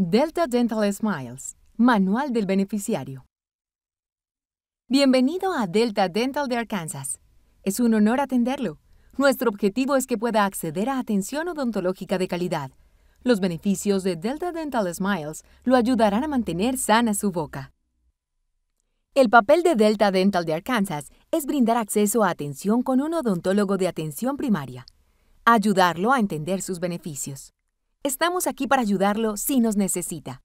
Delta Dental Smiles, Manual del Beneficiario. Bienvenido a Delta Dental de Arkansas. Es un honor atenderlo. Nuestro objetivo es que pueda acceder a atención odontológica de calidad. Los beneficios de Delta Dental Smiles lo ayudarán a mantener sana su boca. El papel de Delta Dental de Arkansas es brindar acceso a atención con un odontólogo de atención primaria, ayudarlo a entender sus beneficios. Estamos aquí para ayudarlo si nos necesita.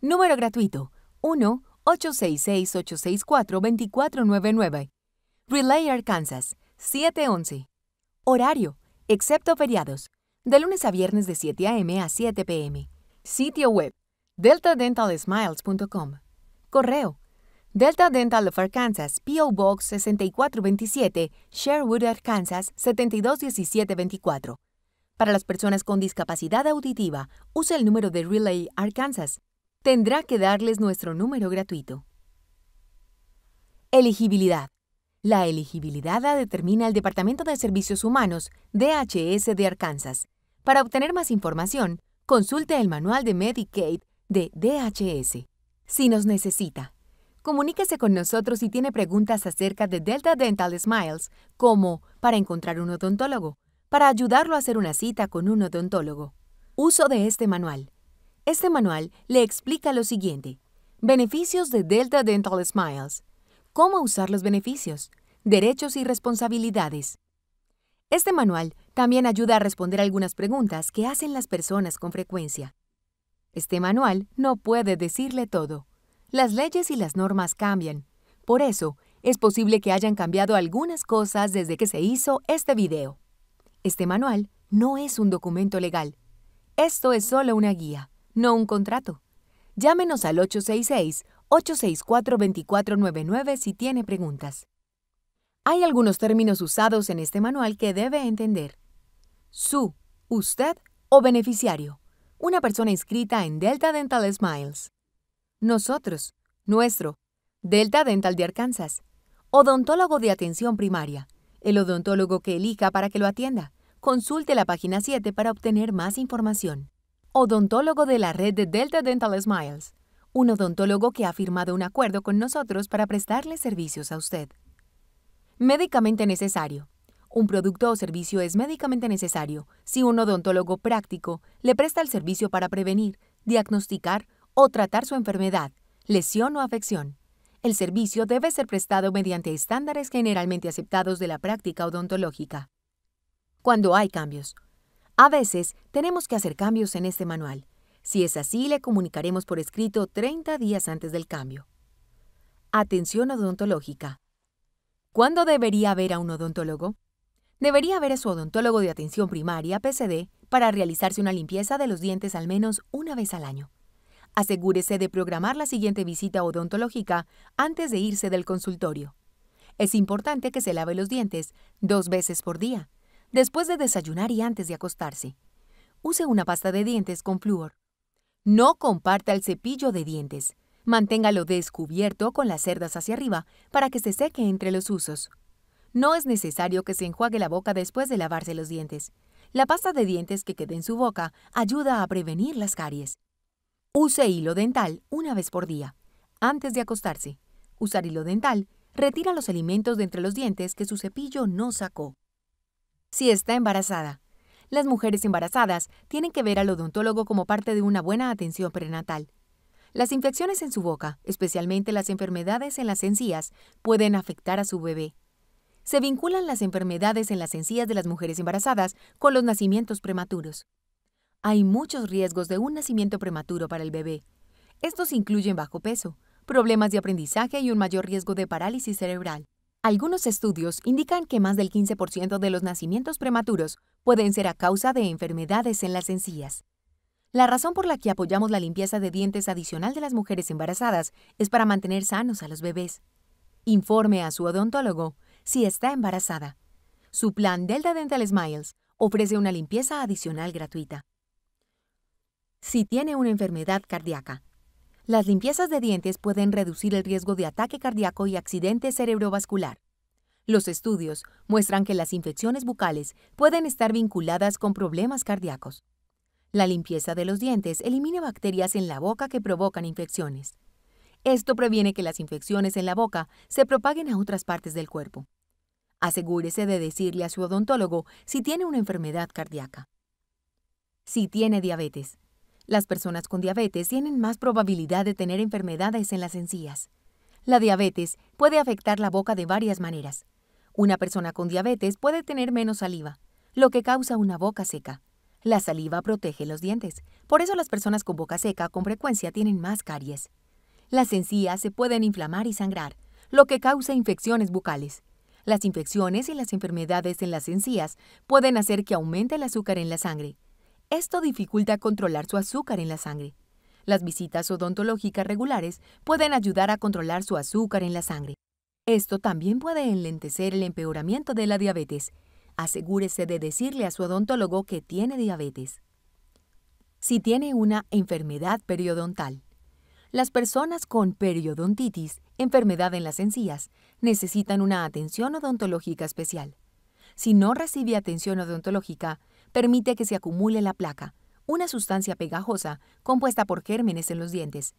Número gratuito 1-866-864-2499. Relay Arkansas 711. Horario, excepto feriados, de lunes a viernes de 7 a.m. a 7 p.m. Sitio web deltadentalsmiles.com. Correo Delta Dental of Arkansas, P.O. Box 6427, Sherwood, Arkansas 721724. Para las personas con discapacidad auditiva, usa el número de Relay Arkansas. Tendrá que darles nuestro número gratuito. Elegibilidad. La elegibilidad la determina el Departamento de Servicios Humanos, DHS de Arkansas. Para obtener más información, consulte el manual de Medicaid de DHS. Si nos necesita, comuníquese con nosotros si tiene preguntas acerca de Delta Dental Smiles, como para encontrar un odontólogo, para ayudarlo a hacer una cita con un odontólogo. Uso de este manual. Este manual le explica lo siguiente. Beneficios de Delta Dental Smiles. Cómo usar los beneficios. Derechos y responsabilidades. Este manual también ayuda a responder algunas preguntas que hacen las personas con frecuencia. Este manual no puede decirle todo. Las leyes y las normas cambian. Por eso, es posible que hayan cambiado algunas cosas desde que se hizo este video. Este manual no es un documento legal. Esto es solo una guía, no un contrato. Llámenos al 866-864-2499 si tiene preguntas. Hay algunos términos usados en este manual que debe entender. Su, usted o beneficiario. Una persona inscrita en Delta Dental Smiles. Nosotros, nuestro, Delta Dental de Arkansas. Odontólogo de atención primaria. El odontólogo que elija para que lo atienda. Consulte la página 7 para obtener más información. Odontólogo de la red de Delta Dental Smiles. Un odontólogo que ha firmado un acuerdo con nosotros para prestarle servicios a usted. Médicamente necesario. Un producto o servicio es médicamente necesario si un odontólogo práctico le presta el servicio para prevenir, diagnosticar o tratar su enfermedad, lesión o afección. El servicio debe ser prestado mediante estándares generalmente aceptados de la práctica odontológica cuando hay cambios. A veces tenemos que hacer cambios en este manual. Si es así, le comunicaremos por escrito 30 días antes del cambio. Atención odontológica. ¿Cuándo debería ver a un odontólogo? Debería ver a su odontólogo de atención primaria, PCD, para realizarse una limpieza de los dientes al menos una vez al año. Asegúrese de programar la siguiente visita odontológica antes de irse del consultorio. Es importante que se lave los dientes dos veces por día, después de desayunar y antes de acostarse. Use una pasta de dientes con flúor. No comparta el cepillo de dientes. Manténgalo descubierto con las cerdas hacia arriba para que se seque entre los usos. No es necesario que se enjuague la boca después de lavarse los dientes. La pasta de dientes que quede en su boca ayuda a prevenir las caries. Use hilo dental una vez por día, antes de acostarse. Usar hilo dental retira los alimentos de entre los dientes que su cepillo no sacó si está embarazada. Las mujeres embarazadas tienen que ver al odontólogo como parte de una buena atención prenatal. Las infecciones en su boca, especialmente las enfermedades en las encías, pueden afectar a su bebé. Se vinculan las enfermedades en las encías de las mujeres embarazadas con los nacimientos prematuros. Hay muchos riesgos de un nacimiento prematuro para el bebé. Estos incluyen bajo peso, problemas de aprendizaje y un mayor riesgo de parálisis cerebral. Algunos estudios indican que más del 15% de los nacimientos prematuros pueden ser a causa de enfermedades en las encías. La razón por la que apoyamos la limpieza de dientes adicional de las mujeres embarazadas es para mantener sanos a los bebés. Informe a su odontólogo si está embarazada. Su plan Delta Dental Smiles ofrece una limpieza adicional gratuita. Si tiene una enfermedad cardíaca, las limpiezas de dientes pueden reducir el riesgo de ataque cardíaco y accidente cerebrovascular. Los estudios muestran que las infecciones bucales pueden estar vinculadas con problemas cardíacos. La limpieza de los dientes elimina bacterias en la boca que provocan infecciones. Esto previene que las infecciones en la boca se propaguen a otras partes del cuerpo. Asegúrese de decirle a su odontólogo si tiene una enfermedad cardíaca. Si tiene diabetes. Las personas con diabetes tienen más probabilidad de tener enfermedades en las encías. La diabetes puede afectar la boca de varias maneras. Una persona con diabetes puede tener menos saliva, lo que causa una boca seca. La saliva protege los dientes, por eso las personas con boca seca con frecuencia tienen más caries. Las encías se pueden inflamar y sangrar, lo que causa infecciones bucales. Las infecciones y las enfermedades en las encías pueden hacer que aumente el azúcar en la sangre. Esto dificulta controlar su azúcar en la sangre. Las visitas odontológicas regulares pueden ayudar a controlar su azúcar en la sangre. Esto también puede enlentecer el empeoramiento de la diabetes asegúrese de decirle a su odontólogo que tiene diabetes. Si tiene una enfermedad periodontal. Las personas con periodontitis, enfermedad en las encías, necesitan una atención odontológica especial. Si no recibe atención odontológica, permite que se acumule la placa, una sustancia pegajosa compuesta por gérmenes en los dientes,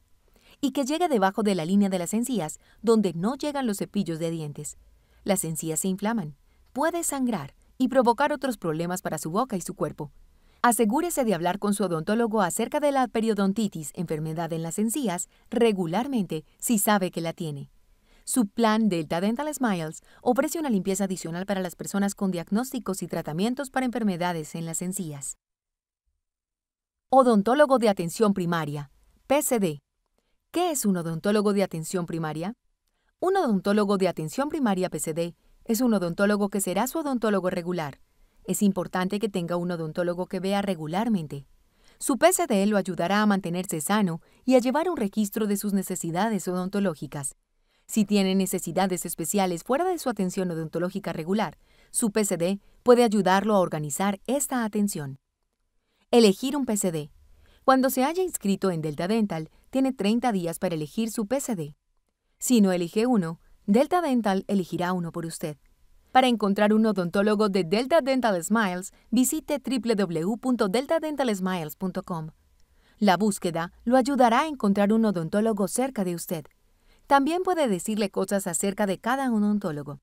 y que llegue debajo de la línea de las encías, donde no llegan los cepillos de dientes. Las encías se inflaman, puede sangrar y provocar otros problemas para su boca y su cuerpo. Asegúrese de hablar con su odontólogo acerca de la periodontitis, enfermedad en las encías, regularmente si sabe que la tiene. Su plan Delta Dental Smiles ofrece una limpieza adicional para las personas con diagnósticos y tratamientos para enfermedades en las encías. Odontólogo de atención primaria, PCD. ¿Qué es un odontólogo de atención primaria? Un odontólogo de atención primaria PCD es un odontólogo que será su odontólogo regular. Es importante que tenga un odontólogo que vea regularmente. Su PCD lo ayudará a mantenerse sano y a llevar un registro de sus necesidades odontológicas. Si tiene necesidades especiales fuera de su atención odontológica regular, su PCD puede ayudarlo a organizar esta atención. Elegir un PCD. Cuando se haya inscrito en Delta Dental, tiene 30 días para elegir su PCD. Si no elige uno, Delta Dental elegirá uno por usted. Para encontrar un odontólogo de Delta Dental Smiles, visite www.deltadentalsmiles.com. La búsqueda lo ayudará a encontrar un odontólogo cerca de usted. También puede decirle cosas acerca de cada odontólogo.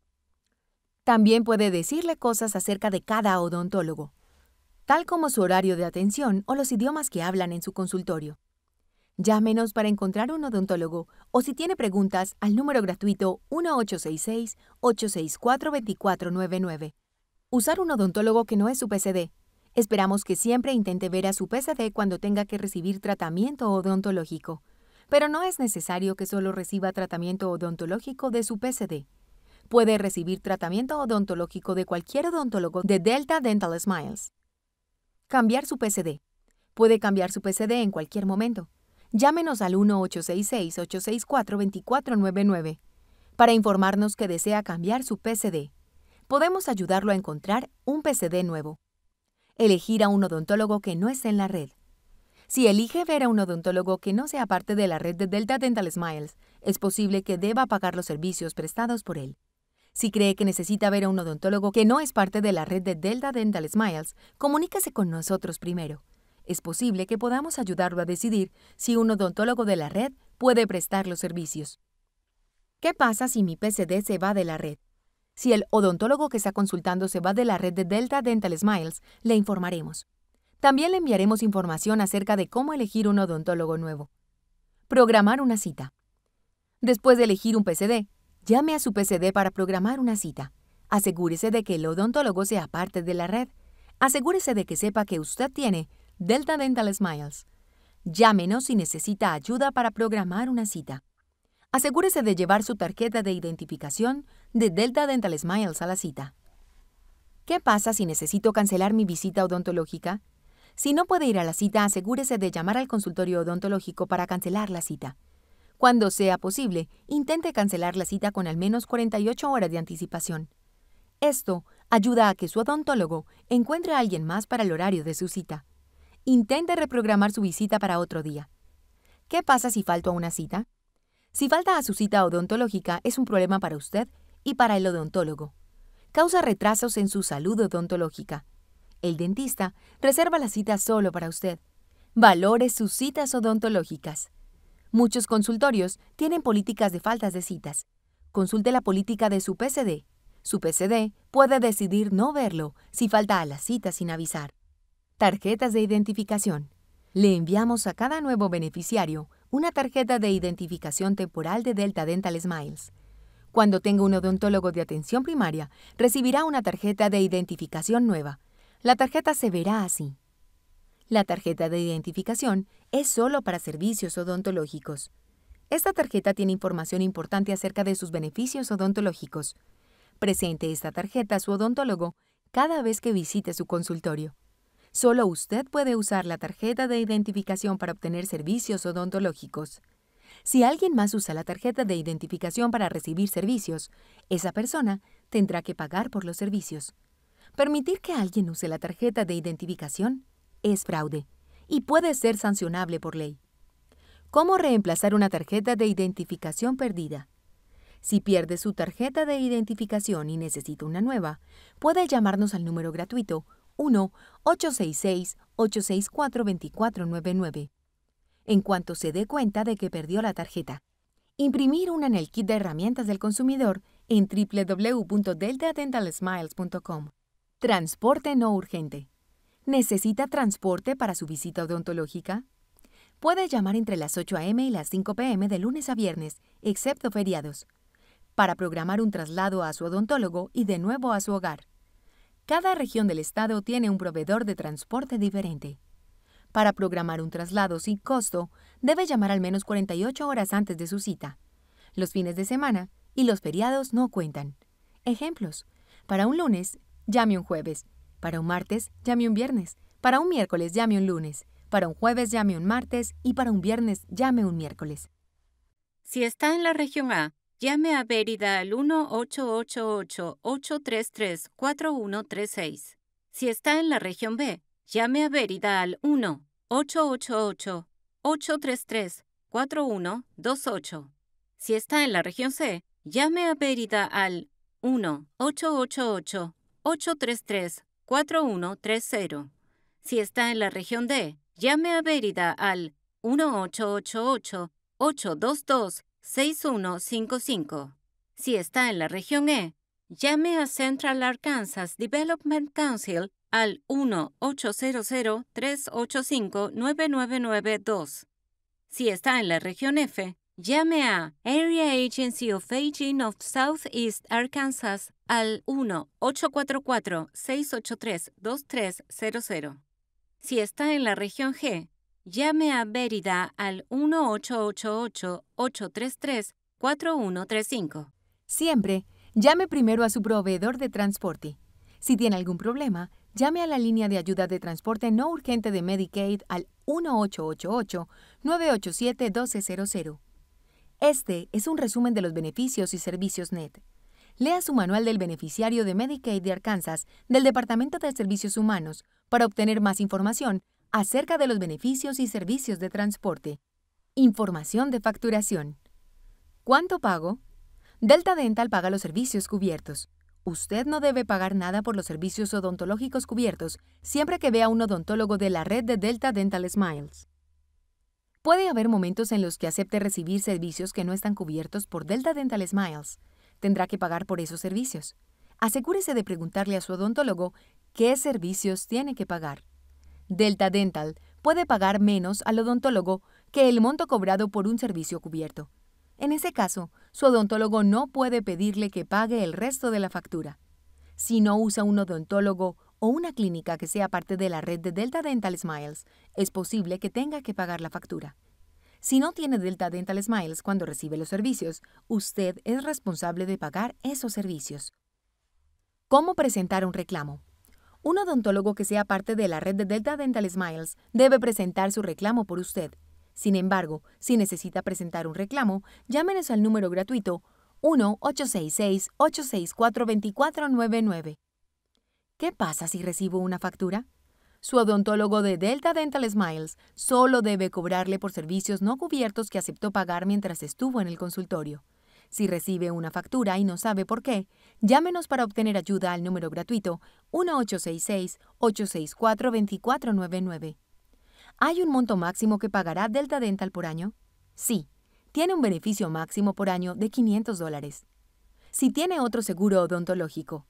También puede decirle cosas acerca de cada odontólogo, tal como su horario de atención o los idiomas que hablan en su consultorio. Llámenos para encontrar un odontólogo o si tiene preguntas al número gratuito 1866-864-2499. Usar un odontólogo que no es su PCD. Esperamos que siempre intente ver a su PCD cuando tenga que recibir tratamiento odontológico. Pero no es necesario que solo reciba tratamiento odontológico de su PCD. Puede recibir tratamiento odontológico de cualquier odontólogo de Delta Dental Smiles. Cambiar su PCD. Puede cambiar su PCD en cualquier momento. Llámenos al 1-866-864-2499 para informarnos que desea cambiar su PCD. Podemos ayudarlo a encontrar un PCD nuevo. Elegir a un odontólogo que no esté en la red. Si elige ver a un odontólogo que no sea parte de la red de Delta Dental Smiles, es posible que deba pagar los servicios prestados por él. Si cree que necesita ver a un odontólogo que no es parte de la red de Delta Dental Smiles, comuníquese con nosotros primero es posible que podamos ayudarlo a decidir si un odontólogo de la red puede prestar los servicios. ¿Qué pasa si mi PCD se va de la red? Si el odontólogo que está consultando se va de la red de Delta Dental Smiles, le informaremos. También le enviaremos información acerca de cómo elegir un odontólogo nuevo. Programar una cita. Después de elegir un PCD, llame a su PCD para programar una cita. Asegúrese de que el odontólogo sea parte de la red. Asegúrese de que sepa que usted tiene Delta Dental Smiles. Llámenos si necesita ayuda para programar una cita. Asegúrese de llevar su tarjeta de identificación de Delta Dental Smiles a la cita. ¿Qué pasa si necesito cancelar mi visita odontológica? Si no puede ir a la cita, asegúrese de llamar al consultorio odontológico para cancelar la cita. Cuando sea posible, intente cancelar la cita con al menos 48 horas de anticipación. Esto ayuda a que su odontólogo encuentre a alguien más para el horario de su cita intente reprogramar su visita para otro día. ¿Qué pasa si falto a una cita? Si falta a su cita odontológica es un problema para usted y para el odontólogo. Causa retrasos en su salud odontológica. El dentista reserva la cita solo para usted. Valore sus citas odontológicas. Muchos consultorios tienen políticas de faltas de citas. Consulte la política de su PCD. Su PCD puede decidir no verlo si falta a la cita sin avisar. Tarjetas de identificación. Le enviamos a cada nuevo beneficiario una tarjeta de identificación temporal de Delta Dental Smiles. Cuando tenga un odontólogo de atención primaria, recibirá una tarjeta de identificación nueva. La tarjeta se verá así. La tarjeta de identificación es solo para servicios odontológicos. Esta tarjeta tiene información importante acerca de sus beneficios odontológicos. Presente esta tarjeta a su odontólogo cada vez que visite su consultorio. Solo usted puede usar la tarjeta de identificación para obtener servicios odontológicos. Si alguien más usa la tarjeta de identificación para recibir servicios, esa persona tendrá que pagar por los servicios. Permitir que alguien use la tarjeta de identificación es fraude y puede ser sancionable por ley. ¿Cómo reemplazar una tarjeta de identificación perdida? Si pierde su tarjeta de identificación y necesita una nueva, puede llamarnos al número gratuito 1-866-864-2499 en cuanto se dé cuenta de que perdió la tarjeta. Imprimir una en el kit de herramientas del consumidor en www.deltadentalsmiles.com. Transporte no urgente. ¿Necesita transporte para su visita odontológica? Puede llamar entre las 8 a.m. y las 5 p.m. de lunes a viernes, excepto feriados, para programar un traslado a su odontólogo y de nuevo a su hogar. Cada región del estado tiene un proveedor de transporte diferente. Para programar un traslado sin costo, debe llamar al menos 48 horas antes de su cita. Los fines de semana y los feriados no cuentan. Ejemplos. Para un lunes, llame un jueves. Para un martes, llame un viernes. Para un miércoles, llame un lunes. Para un jueves, llame un martes. Y para un viernes, llame un miércoles. Si está en la región A, llame a Verida al 1-888-833-4136. Si está en la región B, llame a Verida al 1-888-833-4128. Si está en la región C, llame a Verida al 1-888-833-4128. 4130. Si está en la región D, llame a Verida al 1888-822-6155. Si está en la región E, llame a Central Arkansas Development Council al 1-800-385-9992. Si está en la región F, Llame a Area Agency of Aging of Southeast Arkansas al 1-844-683-2300. Si está en la región G, llame a Verida al 1-888-833-4135. Siempre, llame primero a su proveedor de transporte. Si tiene algún problema, llame a la línea de ayuda de transporte no urgente de Medicaid al 1-888-987-1200. Este es un resumen de los beneficios y servicios NET. Lea su manual del beneficiario de Medicaid de Arkansas del Departamento de Servicios Humanos para obtener más información acerca de los beneficios y servicios de transporte. Información de facturación. ¿Cuánto pago? Delta Dental paga los servicios cubiertos. Usted no debe pagar nada por los servicios odontológicos cubiertos siempre que vea a un odontólogo de la red de Delta Dental Smiles. Puede haber momentos en los que acepte recibir servicios que no están cubiertos por Delta Dental Smiles. Tendrá que pagar por esos servicios. Asegúrese de preguntarle a su odontólogo qué servicios tiene que pagar. Delta Dental puede pagar menos al odontólogo que el monto cobrado por un servicio cubierto. En ese caso, su odontólogo no puede pedirle que pague el resto de la factura. Si no usa un odontólogo o una clínica que sea parte de la red de Delta Dental Smiles, es posible que tenga que pagar la factura. Si no tiene Delta Dental Smiles cuando recibe los servicios, usted es responsable de pagar esos servicios. ¿Cómo presentar un reclamo? Un odontólogo que sea parte de la red de Delta Dental Smiles debe presentar su reclamo por usted. Sin embargo, si necesita presentar un reclamo, llámenos al número gratuito 1-866-864-2499. ¿Qué pasa si recibo una factura? Su odontólogo de Delta Dental Smiles solo debe cobrarle por servicios no cubiertos que aceptó pagar mientras estuvo en el consultorio. Si recibe una factura y no sabe por qué, llámenos para obtener ayuda al número gratuito 1866-864-2499. ¿Hay un monto máximo que pagará Delta Dental por año? Sí, tiene un beneficio máximo por año de 500 dólares. Si tiene otro seguro odontológico.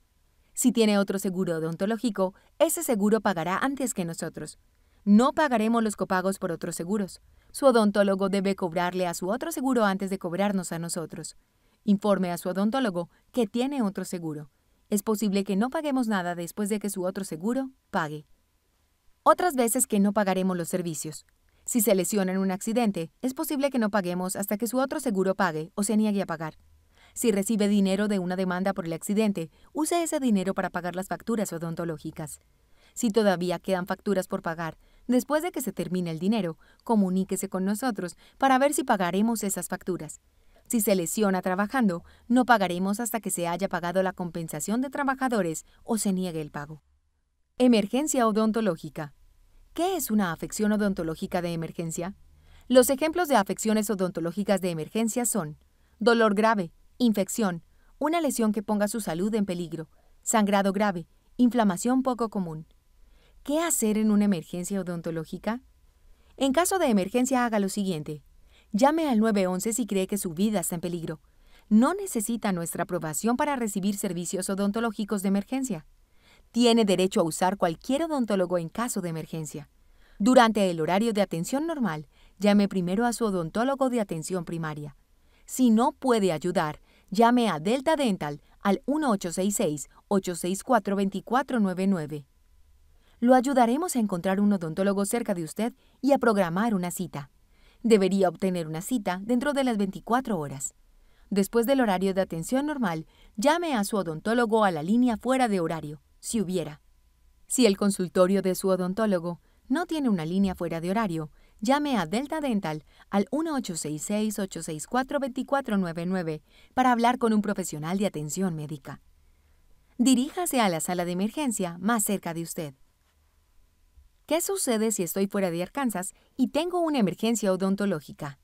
Si tiene otro seguro odontológico, ese seguro pagará antes que nosotros. No pagaremos los copagos por otros seguros. Su odontólogo debe cobrarle a su otro seguro antes de cobrarnos a nosotros. Informe a su odontólogo que tiene otro seguro. Es posible que no paguemos nada después de que su otro seguro pague. Otras veces que no pagaremos los servicios. Si se lesiona en un accidente, es posible que no paguemos hasta que su otro seguro pague o se niegue a pagar. Si recibe dinero de una demanda por el accidente, use ese dinero para pagar las facturas odontológicas. Si todavía quedan facturas por pagar, después de que se termine el dinero, comuníquese con nosotros para ver si pagaremos esas facturas. Si se lesiona trabajando, no pagaremos hasta que se haya pagado la compensación de trabajadores o se niegue el pago. Emergencia odontológica. ¿Qué es una afección odontológica de emergencia? Los ejemplos de afecciones odontológicas de emergencia son dolor grave, infección, una lesión que ponga su salud en peligro, sangrado grave, inflamación poco común. ¿Qué hacer en una emergencia odontológica? En caso de emergencia haga lo siguiente. Llame al 911 si cree que su vida está en peligro. No necesita nuestra aprobación para recibir servicios odontológicos de emergencia tiene derecho a usar cualquier odontólogo en caso de emergencia. Durante el horario de atención normal, llame primero a su odontólogo de atención primaria. Si no puede ayudar, llame a Delta Dental al 1866-864-2499. Lo ayudaremos a encontrar un odontólogo cerca de usted y a programar una cita. Debería obtener una cita dentro de las 24 horas. Después del horario de atención normal, llame a su odontólogo a la línea fuera de horario si hubiera. Si el consultorio de su odontólogo no tiene una línea fuera de horario, llame a Delta Dental al 1866-864-2499 para hablar con un profesional de atención médica. Diríjase a la sala de emergencia más cerca de usted. ¿Qué sucede si estoy fuera de Arkansas y tengo una emergencia odontológica?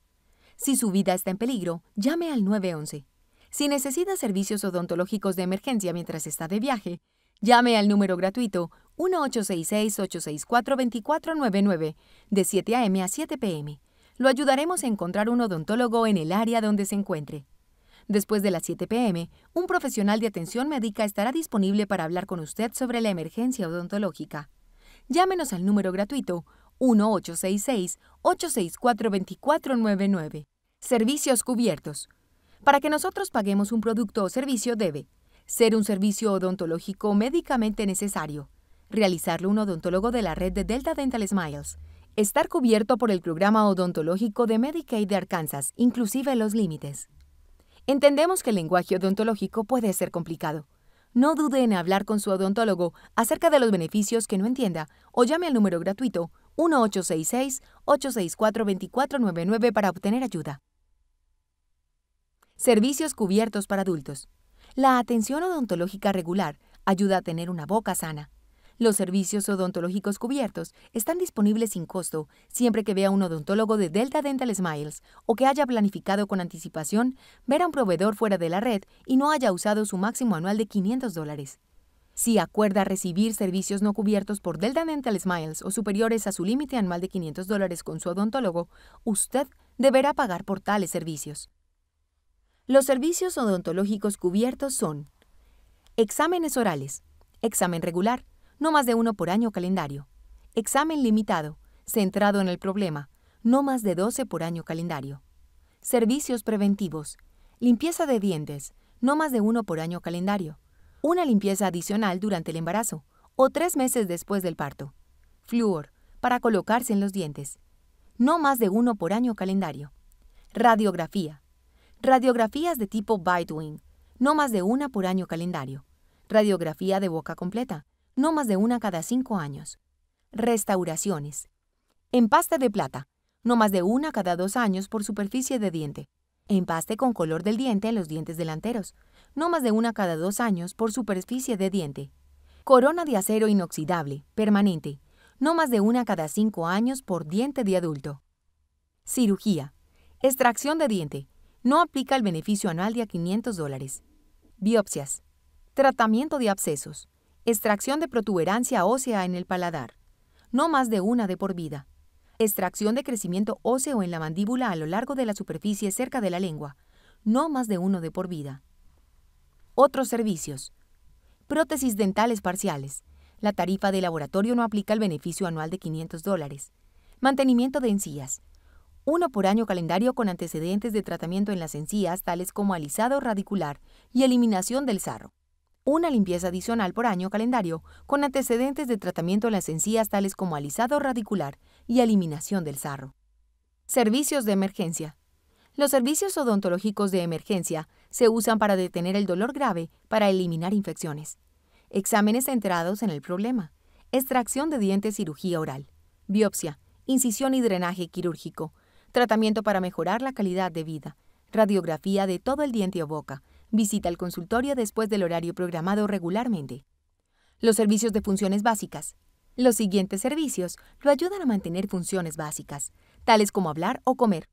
Si su vida está en peligro, llame al 911. Si necesita servicios odontológicos de emergencia mientras está de viaje, Llame al número gratuito 1-866-864-2499 de 7 a.m. a 7 p.m. Lo ayudaremos a encontrar un odontólogo en el área donde se encuentre. Después de las 7 p.m., un profesional de atención médica estará disponible para hablar con usted sobre la emergencia odontológica. Llámenos al número gratuito 1-866-864-2499. Servicios cubiertos. Para que nosotros paguemos un producto o servicio debe ser un servicio odontológico médicamente necesario, realizarlo un odontólogo de la red de Delta Dental Smiles, estar cubierto por el programa odontológico de Medicaid de Arkansas, inclusive los límites. Entendemos que el lenguaje odontológico puede ser complicado. No dude en hablar con su odontólogo acerca de los beneficios que no entienda o llame al número gratuito 1-866-864-2499 para obtener ayuda. Servicios cubiertos para adultos. La atención odontológica regular ayuda a tener una boca sana. Los servicios odontológicos cubiertos están disponibles sin costo siempre que vea un odontólogo de Delta Dental Smiles o que haya planificado con anticipación ver a un proveedor fuera de la red y no haya usado su máximo anual de 500 dólares. Si acuerda recibir servicios no cubiertos por Delta Dental Smiles o superiores a su límite anual de 500 dólares con su odontólogo, usted deberá pagar por tales servicios. Los servicios odontológicos cubiertos son exámenes orales, examen regular, no más de uno por año calendario, examen limitado, centrado en el problema, no más de 12 por año calendario, servicios preventivos, limpieza de dientes, no más de uno por año calendario, una limpieza adicional durante el embarazo o tres meses después del parto, flúor, para colocarse en los dientes, no más de uno por año calendario, radiografía, Radiografías de tipo Bitewing, no más de una por año calendario. Radiografía de boca completa, no más de una cada cinco años. Restauraciones. Empaste de plata, no más de una cada dos años por superficie de diente. Empaste con color del diente en los dientes delanteros, no más de una cada dos años por superficie de diente. Corona de acero inoxidable, permanente, no más de una cada cinco años por diente de adulto. Cirugía. Extracción de diente, No aplica el beneficio anual de a 500 dólares. Biopsias. Tratamiento de abscesos. Extracción de protuberancia ósea en el paladar. No más de una de por vida. Extracción de crecimiento óseo en la mandíbula a lo largo de la superficie cerca de la lengua. No más de uno de por vida. Otros servicios. Prótesis dentales parciales. La tarifa de laboratorio no aplica el beneficio anual de 500 dólares. Mantenimiento de encías. Uno por año calendario con antecedentes de tratamiento en las encías, tales como alisado radicular y eliminación del sarro. Una limpieza adicional por año calendario con antecedentes de tratamiento en las encías, tales como alisado radicular y eliminación del sarro. Servicios de emergencia. Los servicios odontológicos de emergencia se usan para detener el dolor grave para eliminar infecciones. Exámenes centrados en el problema. Extracción de dientes, cirugía oral. Biopsia, incisión y drenaje quirúrgico, tratamiento para mejorar la calidad de vida, radiografía de todo el diente o boca, visita al consultorio después del horario programado regularmente. Los servicios de funciones básicas. Los siguientes servicios lo ayudan a mantener funciones básicas, tales como hablar o comer.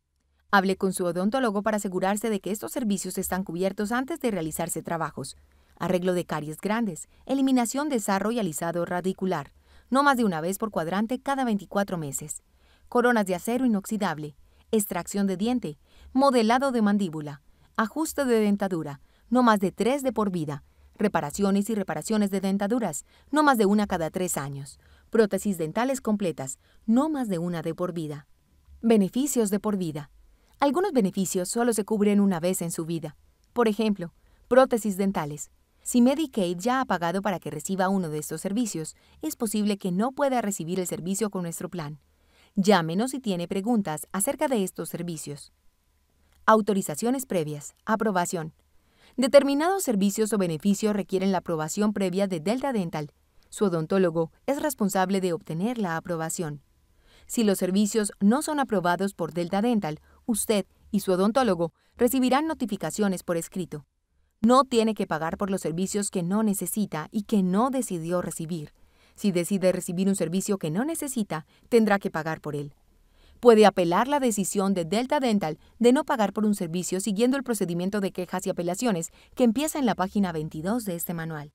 Hable con su odontólogo para asegurarse de que estos servicios están cubiertos antes de realizarse trabajos. Arreglo de caries grandes, eliminación de sarro y alisado radicular, no más de una vez por cuadrante cada 24 meses. Coronas de acero inoxidable, extracción de diente, modelado de mandíbula, ajuste de dentadura, no más de tres de por vida, reparaciones y reparaciones de dentaduras, no más de una cada tres años, prótesis dentales completas, no más de una de por vida. Beneficios de por vida. Algunos beneficios solo se cubren una vez en su vida. Por ejemplo, prótesis dentales. Si Medicaid ya ha pagado para que reciba uno de estos servicios, es posible que no pueda recibir el servicio con nuestro plan. Llámenos si tiene preguntas acerca de estos servicios. Autorizaciones previas. Aprobación. Determinados servicios o beneficios requieren la aprobación previa de Delta Dental. Su odontólogo es responsable de obtener la aprobación. Si los servicios no son aprobados por Delta Dental, usted y su odontólogo recibirán notificaciones por escrito. No tiene que pagar por los servicios que no necesita y que no decidió recibir. Si decide recibir un servicio que no necesita, tendrá que pagar por él. Puede apelar la decisión de Delta Dental de no pagar por un servicio siguiendo el procedimiento de quejas y apelaciones que empieza en la página 22 de este manual.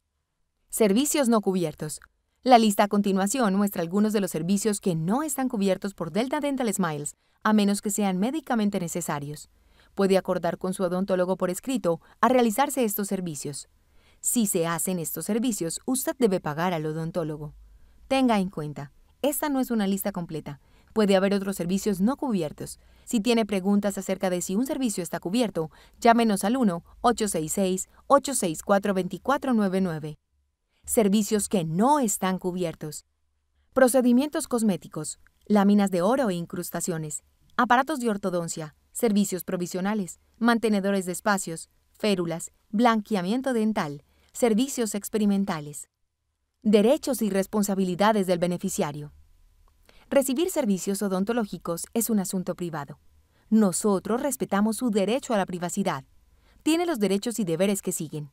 Servicios no cubiertos. La lista a continuación muestra algunos de los servicios que no están cubiertos por Delta Dental Smiles, a menos que sean médicamente necesarios. Puede acordar con su odontólogo por escrito a realizarse estos servicios. Si se hacen estos servicios, usted debe pagar al odontólogo. Tenga en cuenta, esta no es una lista completa. Puede haber otros servicios no cubiertos. Si tiene preguntas acerca de si un servicio está cubierto, llámenos al 1-866-864-2499. Servicios que no están cubiertos. Procedimientos cosméticos, láminas de oro e incrustaciones, aparatos de ortodoncia, servicios provisionales, mantenedores de espacios, férulas, blanqueamiento dental, Servicios experimentales. Derechos y responsabilidades del beneficiario. Recibir servicios odontológicos es un asunto privado. Nosotros respetamos su derecho a la privacidad. Tiene los derechos y deberes que siguen.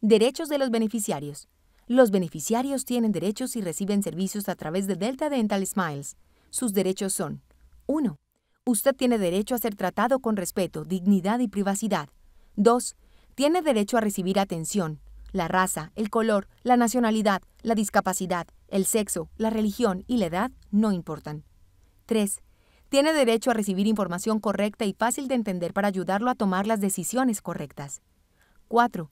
Derechos de los beneficiarios. Los beneficiarios tienen derechos y reciben servicios a través de Delta Dental Smiles. Sus derechos son 1. Usted tiene derecho a ser tratado con respeto, dignidad y privacidad. 2. Tiene derecho a recibir atención, la raza, el color, la nacionalidad, la discapacidad, el sexo, la religión y la edad no importan. 3. Tiene derecho a recibir información correcta y fácil de entender para ayudarlo a tomar las decisiones correctas. 4.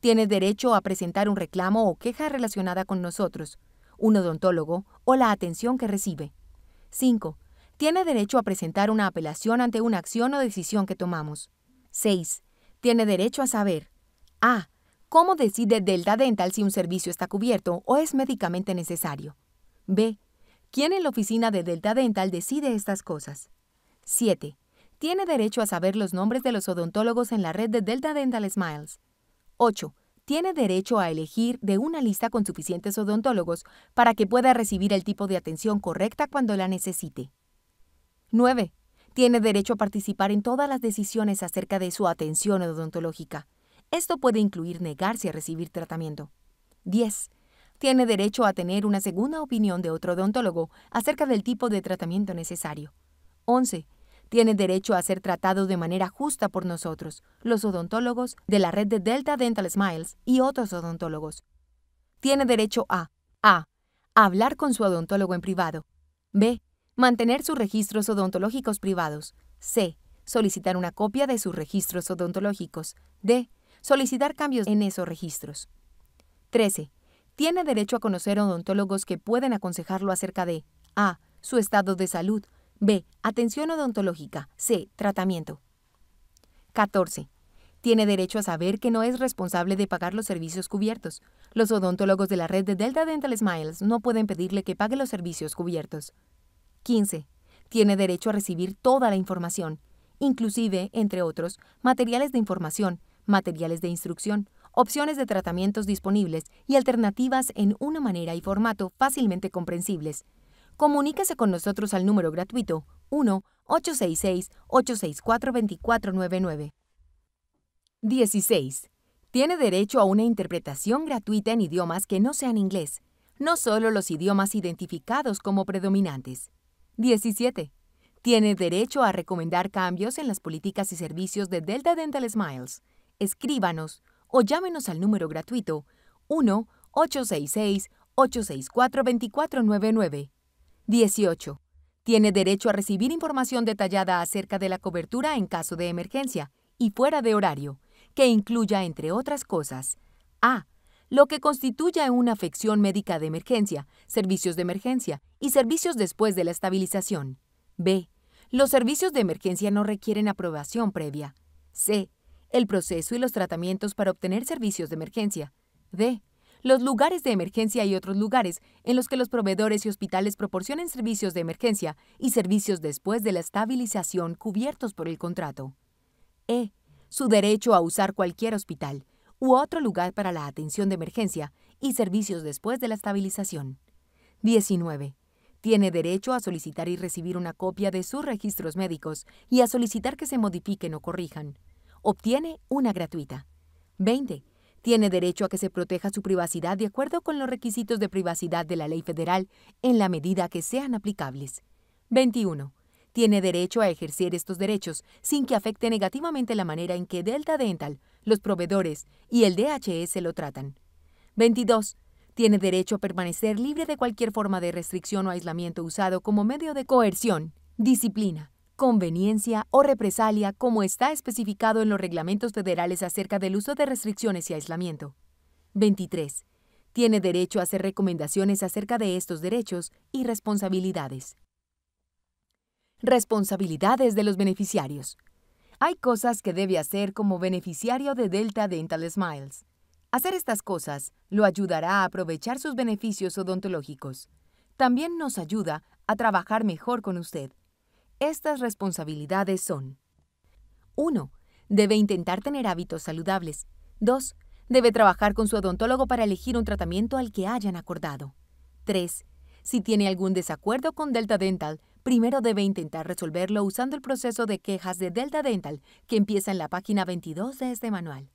Tiene derecho a presentar un reclamo o queja relacionada con nosotros, un odontólogo o la atención que recibe. 5. Tiene derecho a presentar una apelación ante una acción o decisión que tomamos. 6. Tiene derecho a saber A. ¿Cómo decide Delta Dental si un servicio está cubierto o es médicamente necesario? B. ¿Quién en la oficina de Delta Dental decide estas cosas? 7. Tiene derecho a saber los nombres de los odontólogos en la red de Delta Dental Smiles. 8. Tiene derecho a elegir de una lista con suficientes odontólogos para que pueda recibir el tipo de atención correcta cuando la necesite. 9. Tiene derecho a participar en todas las decisiones acerca de su atención odontológica. Esto puede incluir negarse a recibir tratamiento. 10. Tiene derecho a tener una segunda opinión de otro odontólogo acerca del tipo de tratamiento necesario. 11. tiene derecho a ser tratado de manera justa por nosotros, los odontólogos de la red de Delta Dental Smiles y otros odontólogos. Tiene derecho a A. Hablar con su odontólogo en privado. B. Mantener sus registros odontológicos privados. C. Solicitar una copia de sus registros odontológicos. D. Solicitar cambios en esos registros. 13. Tiene derecho a conocer odontólogos que pueden aconsejarlo acerca de A. Su estado de salud, B. Atención odontológica. C. Tratamiento. 14. Tiene derecho a saber que no es responsable de pagar los servicios cubiertos. Los odontólogos de la red de Delta Dental Smiles no pueden pedirle que pague los servicios cubiertos. 15. Tiene derecho a recibir toda la información, inclusive, entre otros, materiales de información, materiales de instrucción, opciones de tratamientos disponibles y alternativas en una manera y formato fácilmente comprensibles, Comuníquese con nosotros al número gratuito 1-866-864-2499. 16. Tiene derecho a una interpretación gratuita en idiomas que no sean inglés, no solo los idiomas identificados como predominantes. 17. Tiene derecho a recomendar cambios en las políticas y servicios de Delta Dental Smiles. Escríbanos o llámenos al número gratuito 1-866-864-2499. 18. Tiene derecho a recibir información detallada acerca de la cobertura en caso de emergencia y fuera de horario, que incluya, entre otras cosas, a. Lo que constituya una afección médica de emergencia, servicios de emergencia y servicios después de la estabilización. b. Los servicios de emergencia no requieren aprobación previa. c. El proceso y los tratamientos para obtener servicios de emergencia. d los lugares de emergencia y otros lugares en los que los proveedores y hospitales proporcionen servicios de emergencia y servicios después de la estabilización cubiertos por el contrato. E. Su derecho a usar cualquier hospital u otro lugar para la atención de emergencia y servicios después de la estabilización. 19. Tiene derecho a solicitar y recibir una copia de sus registros médicos y a solicitar que se modifiquen o corrijan. Obtiene una gratuita. 20 tiene derecho a que se proteja su privacidad de acuerdo con los requisitos de privacidad de la ley federal en la medida que sean aplicables. 21. Tiene derecho a ejercer estos derechos sin que afecte negativamente la manera en que Delta Dental, los proveedores y el DHS lo tratan. 22. Tiene derecho a permanecer libre de cualquier forma de restricción o aislamiento usado como medio de coerción, disciplina, conveniencia o represalia como está especificado en los reglamentos federales acerca del uso de restricciones y aislamiento. 23. Tiene derecho a hacer recomendaciones acerca de estos derechos y responsabilidades. Responsabilidades de los beneficiarios. Hay cosas que debe hacer como beneficiario de Delta Dental Smiles. Hacer estas cosas lo ayudará a aprovechar sus beneficios odontológicos. También nos ayuda a trabajar mejor con usted. Estas responsabilidades son 1. Debe intentar tener hábitos saludables. 2. Debe trabajar con su odontólogo para elegir un tratamiento al que hayan acordado. 3. Si tiene algún desacuerdo con Delta Dental, primero debe intentar resolverlo usando el proceso de quejas de Delta Dental que empieza en la página 22 de este manual.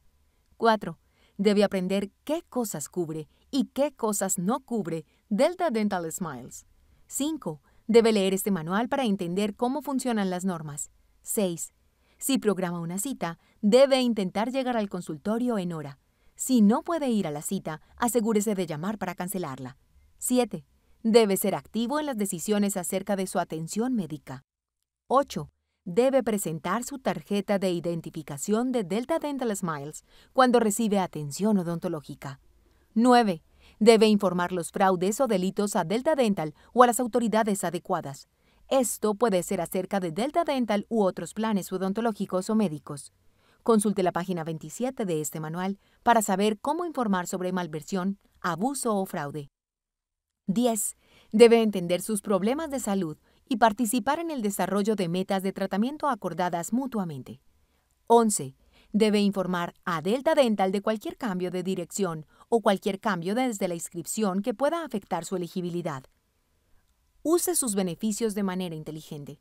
4. Debe aprender qué cosas cubre y qué cosas no cubre Delta Dental Smiles. 5. Debe leer este manual para entender cómo funcionan las normas. 6. Si programa una cita, debe intentar llegar al consultorio en hora. Si no puede ir a la cita, asegúrese de llamar para cancelarla. 7. Debe ser activo en las decisiones acerca de su atención médica. 8. Debe presentar su tarjeta de identificación de Delta Dental Smiles cuando recibe atención odontológica. 9. Debe informar los fraudes o delitos a Delta Dental o a las autoridades adecuadas. Esto puede ser acerca de Delta Dental u otros planes odontológicos o médicos. Consulte la página 27 de este manual para saber cómo informar sobre malversión, abuso o fraude. 10. Debe entender sus problemas de salud y participar en el desarrollo de metas de tratamiento acordadas mutuamente. 11 debe informar a Delta Dental de cualquier cambio de dirección o cualquier cambio desde la inscripción que pueda afectar su elegibilidad. Use sus beneficios de manera inteligente.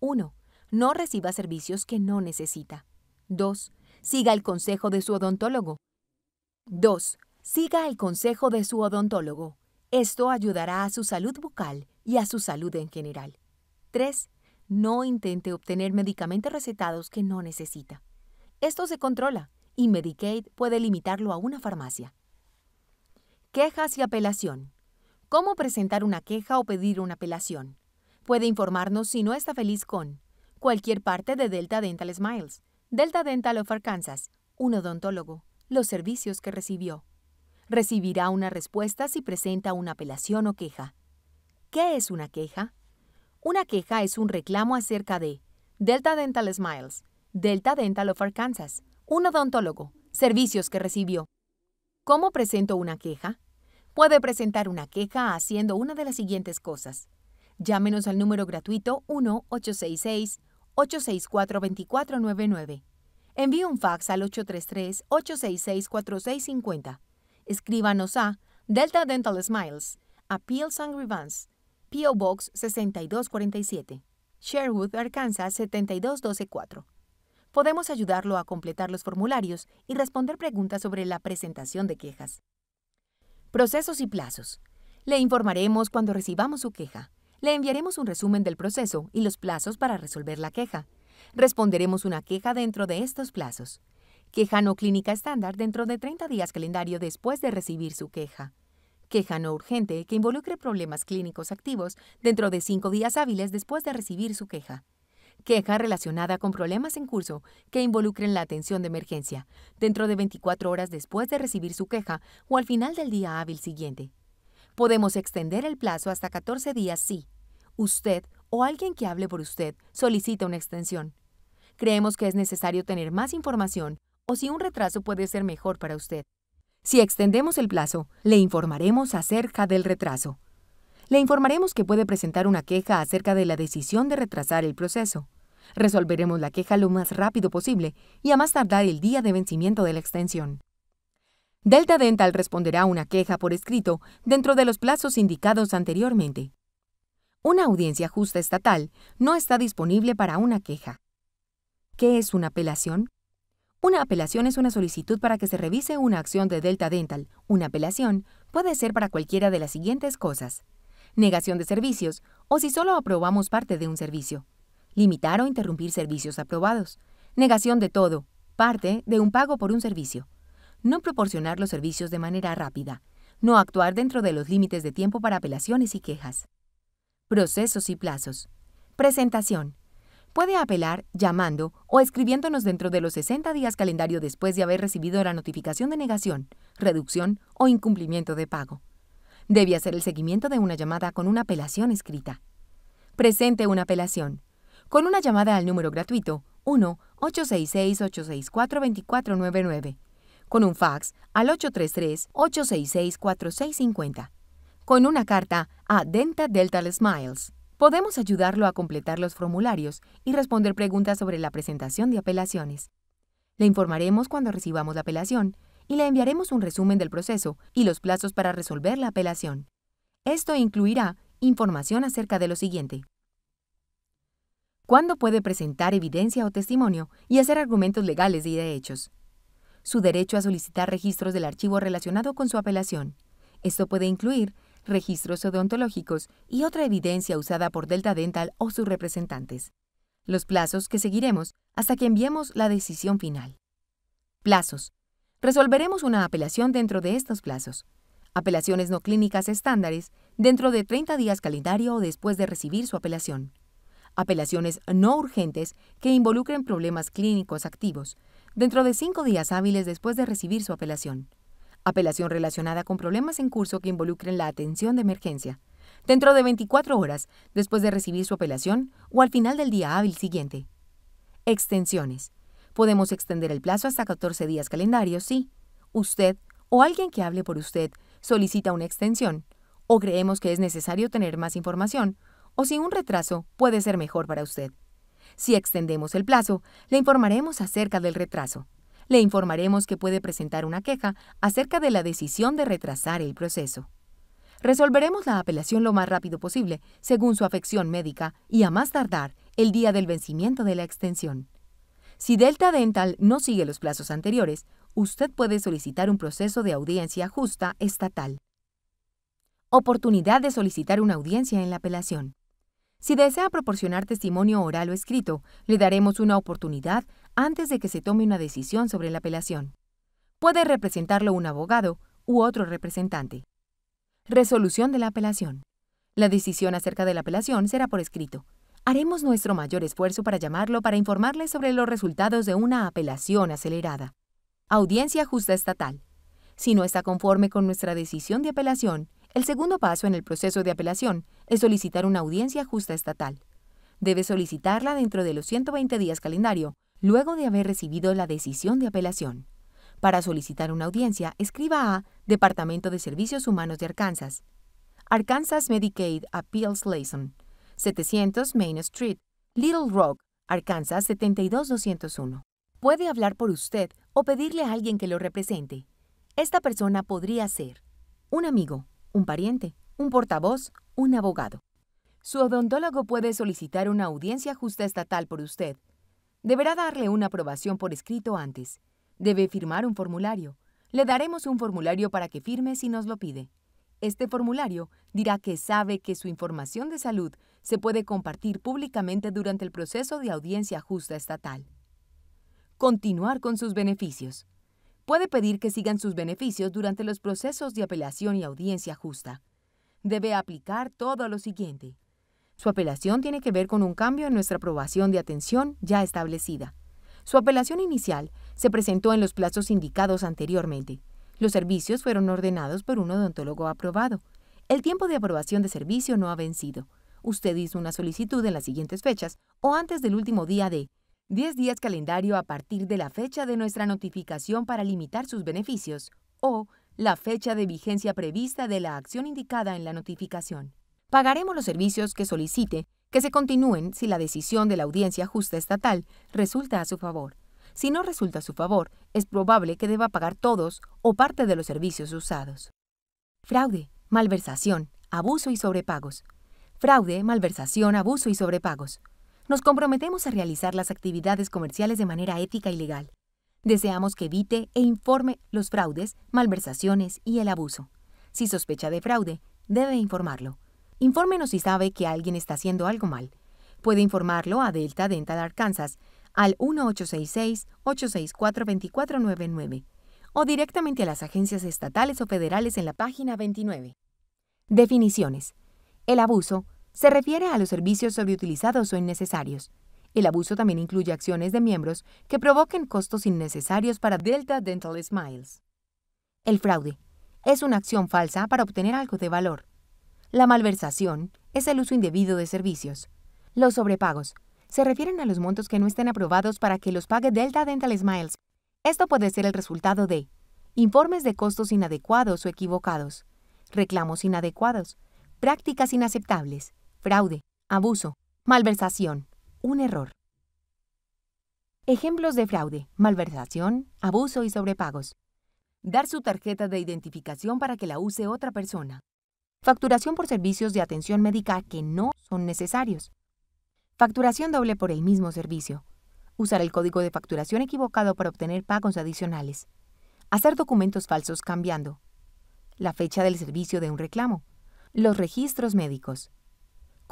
1. No reciba servicios que no necesita. 2. Siga el consejo de su odontólogo. 2. Siga el consejo de su odontólogo. Esto ayudará a su salud bucal y a su salud en general. 3. No intente obtener medicamentos recetados que no necesita. Esto se controla y Medicaid puede limitarlo a una farmacia. Quejas y apelación. ¿Cómo presentar una queja o pedir una apelación? Puede informarnos si no está feliz con cualquier parte de Delta Dental Smiles, Delta Dental of Arkansas, un odontólogo, los servicios que recibió. Recibirá una respuesta si presenta una apelación o queja. ¿Qué es una queja? Una queja es un reclamo acerca de Delta Dental Smiles, Delta Dental of Arkansas, un odontólogo, servicios que recibió. ¿Cómo presento una queja? Puede presentar una queja haciendo una de las siguientes cosas. Llámenos al número gratuito 1-866-864-2499. Envíe un fax al 833-866-4650. Escríbanos a Delta Dental Smiles, Appeals and Grievance, P.O. Box 6247, Sherwood, Arkansas 72124. Podemos ayudarlo a completar los formularios y responder preguntas sobre la presentación de quejas. Procesos y plazos. Le informaremos cuando recibamos su queja. Le enviaremos un resumen del proceso y los plazos para resolver la queja. Responderemos una queja dentro de estos plazos. Queja no clínica estándar dentro de 30 días calendario después de recibir su queja. Queja no urgente que involucre problemas clínicos activos dentro de 5 días hábiles después de recibir su queja. Queja relacionada con problemas en curso que involucren la atención de emergencia dentro de 24 horas después de recibir su queja o al final del día hábil siguiente. Podemos extender el plazo hasta 14 días si usted o alguien que hable por usted solicita una extensión. Creemos que es necesario tener más información o si un retraso puede ser mejor para usted. Si extendemos el plazo, le informaremos acerca del retraso. Le informaremos que puede presentar una queja acerca de la decisión de retrasar el proceso. Resolveremos la queja lo más rápido posible y a más tardar el día de vencimiento de la extensión. Delta Dental responderá a una queja por escrito dentro de los plazos indicados anteriormente. Una audiencia justa estatal no está disponible para una queja. ¿Qué es una apelación? Una apelación es una solicitud para que se revise una acción de Delta Dental. Una apelación puede ser para cualquiera de las siguientes cosas. Negación de servicios, o si solo aprobamos parte de un servicio. Limitar o interrumpir servicios aprobados. Negación de todo, parte de un pago por un servicio. No proporcionar los servicios de manera rápida. No actuar dentro de los límites de tiempo para apelaciones y quejas. Procesos y plazos. Presentación puede apelar llamando o escribiéndonos dentro de los 60 días calendario después de haber recibido la notificación de negación, reducción o incumplimiento de pago. Debe hacer el seguimiento de una llamada con una apelación escrita. Presente una apelación. Con una llamada al número gratuito 1-866-864-2499. Con un fax al 833-866-4650. Con una carta a Denta Delta Smiles Podemos ayudarlo a completar los formularios y responder preguntas sobre la presentación de apelaciones. Le informaremos cuando recibamos la apelación y le enviaremos un resumen del proceso y los plazos para resolver la apelación. Esto incluirá información acerca de lo siguiente. ¿Cuándo puede presentar evidencia o testimonio y hacer argumentos legales y de hechos? Su derecho a solicitar registros del archivo relacionado con su apelación. Esto puede incluir registros odontológicos y otra evidencia usada por Delta Dental o sus representantes. Los plazos que seguiremos hasta que enviemos la decisión final. Plazos. Resolveremos una apelación dentro de estos plazos. Apelaciones no clínicas estándares dentro de 30 días calendario o después de recibir su apelación. Apelaciones no urgentes que involucren problemas clínicos activos dentro de 5 días hábiles después de recibir su apelación apelación relacionada con problemas en curso que involucren la atención de emergencia, dentro de 24 horas después de recibir su apelación o al final del día hábil siguiente. Extensiones. Podemos extender el plazo hasta 14 días calendarios si usted o alguien que hable por usted solicita una extensión, o creemos que es necesario tener más información, o si un retraso puede ser mejor para usted. Si extendemos el plazo, le informaremos acerca del retraso le informaremos que puede presentar una queja acerca de la decisión de retrasar el proceso. Resolveremos la apelación lo más rápido posible, según su afección médica, y a más tardar el día del vencimiento de la extensión. Si Delta Dental no sigue los plazos anteriores, usted puede solicitar un proceso de audiencia justa estatal. Oportunidad de solicitar una audiencia en la apelación. Si desea proporcionar testimonio oral o escrito, le daremos una oportunidad antes de que se tome una decisión sobre la apelación. Puede representarlo un abogado u otro representante. Resolución de la apelación. La decisión acerca de la apelación será por escrito. Haremos nuestro mayor esfuerzo para llamarlo para informarle sobre los resultados de una apelación acelerada. Audiencia justa estatal. Si no está conforme con nuestra decisión de apelación, el segundo paso en el proceso de apelación es solicitar una audiencia justa estatal. Debe solicitarla dentro de los 120 días calendario, luego de haber recibido la decisión de apelación. Para solicitar una audiencia, escriba a Departamento de Servicios Humanos de Arkansas, Arkansas Medicaid Appeals Liaison, 700 Main Street, Little Rock, Arkansas 72201. Puede hablar por usted o pedirle a alguien que lo represente. Esta persona podría ser un amigo, un pariente, un portavoz, un abogado. Su odontólogo puede solicitar una audiencia justa estatal por usted. Deberá darle una aprobación por escrito antes. Debe firmar un formulario. Le daremos un formulario para que firme si nos lo pide. Este formulario dirá que sabe que su información de salud se puede compartir públicamente durante el proceso de audiencia justa estatal. Continuar con sus beneficios puede pedir que sigan sus beneficios durante los procesos de apelación y audiencia justa. Debe aplicar todo lo siguiente. Su apelación tiene que ver con un cambio en nuestra aprobación de atención ya establecida. Su apelación inicial se presentó en los plazos indicados anteriormente. Los servicios fueron ordenados por un odontólogo aprobado. El tiempo de aprobación de servicio no ha vencido. Usted hizo una solicitud en las siguientes fechas o antes del último día de 10 días calendario a partir de la fecha de nuestra notificación para limitar sus beneficios o la fecha de vigencia prevista de la acción indicada en la notificación. Pagaremos los servicios que solicite que se continúen si la decisión de la audiencia justa estatal resulta a su favor. Si no resulta a su favor, es probable que deba pagar todos o parte de los servicios usados. Fraude, malversación, abuso y sobrepagos. Fraude, malversación, abuso y sobrepagos. Nos comprometemos a realizar las actividades comerciales de manera ética y legal. Deseamos que evite e informe los fraudes, malversaciones y el abuso. Si sospecha de fraude, debe informarlo. Infórmenos si sabe que alguien está haciendo algo mal. Puede informarlo a Delta Dental Arkansas al 1866-864-2499 o directamente a las agencias estatales o federales en la página 29. Definiciones. El abuso se refiere a los servicios sobreutilizados o innecesarios. El abuso también incluye acciones de miembros que provoquen costos innecesarios para Delta Dental Smiles. El fraude es una acción falsa para obtener algo de valor. La malversación es el uso indebido de servicios. Los sobrepagos se refieren a los montos que no estén aprobados para que los pague Delta Dental Smiles. Esto puede ser el resultado de informes de costos inadecuados o equivocados, reclamos inadecuados, prácticas inaceptables, fraude, abuso, malversación, un error. Ejemplos de fraude, malversación, abuso y sobrepagos. Dar su tarjeta de identificación para que la use otra persona. Facturación por servicios de atención médica que no son necesarios. Facturación doble por el mismo servicio. Usar el código de facturación equivocado para obtener pagos adicionales. Hacer documentos falsos cambiando. La fecha del servicio de un reclamo. Los registros médicos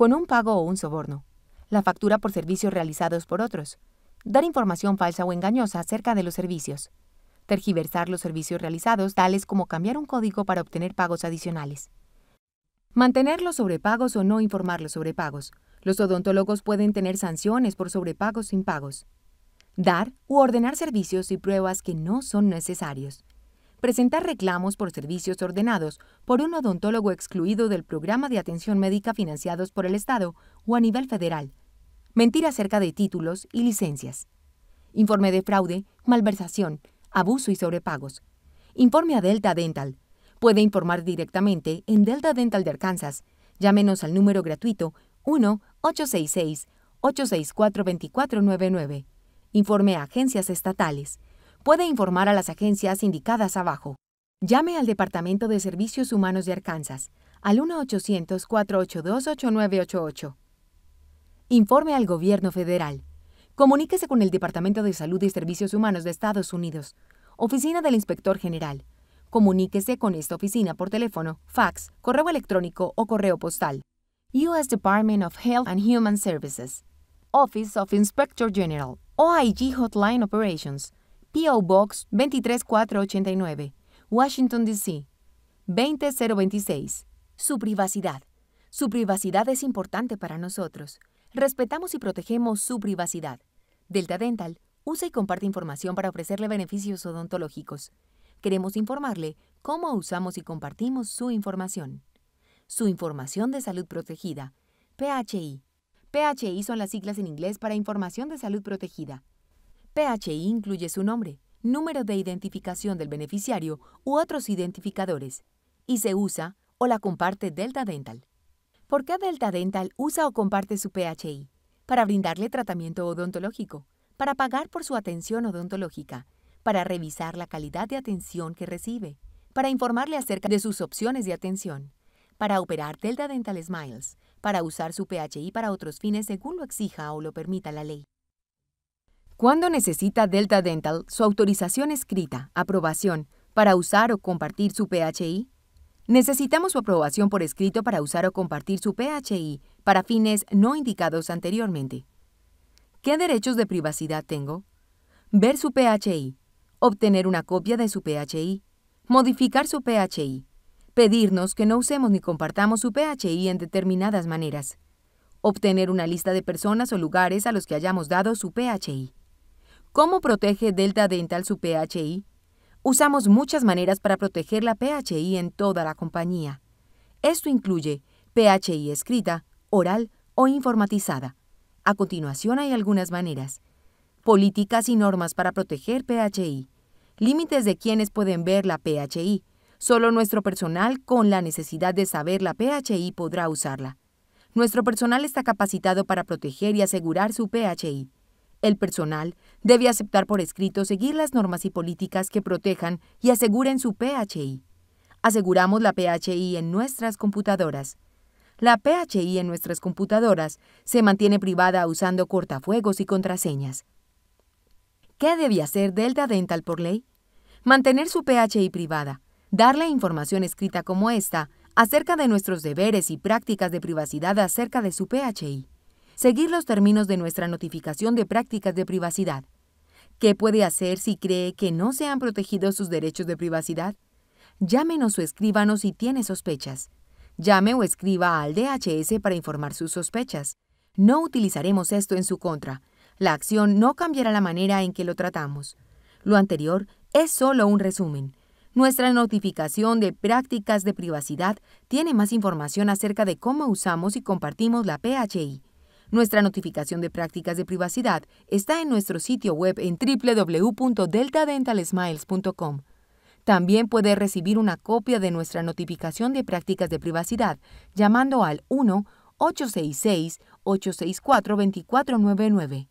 con un pago o un soborno, la factura por servicios realizados por otros, dar información falsa o engañosa acerca de los servicios, tergiversar los servicios realizados, tales como cambiar un código para obtener pagos adicionales. Mantener los sobrepagos o no informar los sobrepagos. Los odontólogos pueden tener sanciones por sobrepagos sin pagos. Dar u ordenar servicios y pruebas que no son necesarios presentar reclamos por servicios ordenados por un odontólogo excluido del programa de atención médica financiados por el Estado o a nivel federal, mentir acerca de títulos y licencias, informe de fraude, malversación, abuso y sobrepagos, informe a Delta Dental. Puede informar directamente en Delta Dental de Arkansas. Llámenos al número gratuito 1-866-864-2499. Informe a agencias estatales puede informar a las agencias indicadas abajo. Llame al Departamento de Servicios Humanos de Arkansas al 1-800-482-8988. Informe al Gobierno Federal. Comuníquese con el Departamento de Salud y Servicios Humanos de Estados Unidos, Oficina del Inspector General. Comuníquese con esta oficina por teléfono, fax, correo electrónico o correo postal. U.S. Department of Health and Human Services, Office of Inspector General, OIG Hotline Operations, P.O. Box 23489, Washington, D.C. 20026. Su privacidad. Su privacidad es importante para nosotros. Respetamos y protegemos su privacidad. Delta Dental usa y comparte información para ofrecerle beneficios odontológicos. Queremos informarle cómo usamos y compartimos su información su información de salud protegida, PHI. PHI son las siglas en inglés para Información de Salud Protegida. PHI incluye su nombre, número de identificación del beneficiario u otros identificadores, y se usa o la comparte Delta Dental. ¿Por qué Delta Dental usa o comparte su PHI? Para brindarle tratamiento odontológico, para pagar por su atención odontológica, para revisar la calidad de atención que recibe, para informarle acerca de sus opciones de atención, para operar Delta Dental Smiles, para usar su PHI para otros fines según lo exija o lo permita la ley. ¿Cuándo necesita Delta Dental su autorización escrita, aprobación, para usar o compartir su PHI? Necesitamos su aprobación por escrito para usar o compartir su PHI para fines no indicados anteriormente. ¿Qué derechos de privacidad tengo? Ver su PHI, obtener una copia de su PHI, modificar su PHI, pedirnos que no usemos ni compartamos su PHI en determinadas maneras, obtener una lista de personas o lugares a los que hayamos dado su PHI. ¿Cómo protege Delta Dental su PHI? Usamos muchas maneras para proteger la PHI en toda la compañía. Esto incluye PHI escrita, oral o informatizada. A continuación hay algunas maneras. Políticas y normas para proteger PHI. Límites de quienes pueden ver la PHI Solo nuestro personal con la necesidad de saber la PHI podrá usarla. Nuestro personal está capacitado para proteger y asegurar su PHI. El personal debe aceptar por escrito seguir las normas y políticas que protejan y aseguren su PHI. Aseguramos la PHI en nuestras computadoras. La PHI en nuestras computadoras se mantiene privada usando cortafuegos y contraseñas. ¿Qué debe hacer Delta Dental por ley? Mantener su PHI privada darle información escrita como esta acerca de nuestros deberes y prácticas de privacidad acerca de su PHI. Seguir los términos de nuestra notificación de prácticas de privacidad. ¿Qué puede hacer si cree que no se han protegido sus derechos de privacidad? Llámenos o escríbanos si tiene sospechas. Llame o escriba al DHS para informar sus sospechas. No utilizaremos esto en su contra. La acción no cambiará la manera en que lo tratamos. Lo anterior es solo un resumen. Nuestra notificación de prácticas de privacidad tiene más información acerca de cómo usamos y compartimos la PHI. Nuestra notificación de prácticas de privacidad está en nuestro sitio web en www.deltadentalsmiles.com. También puede recibir una copia de nuestra notificación de prácticas de privacidad llamando al 1-866-864-2499.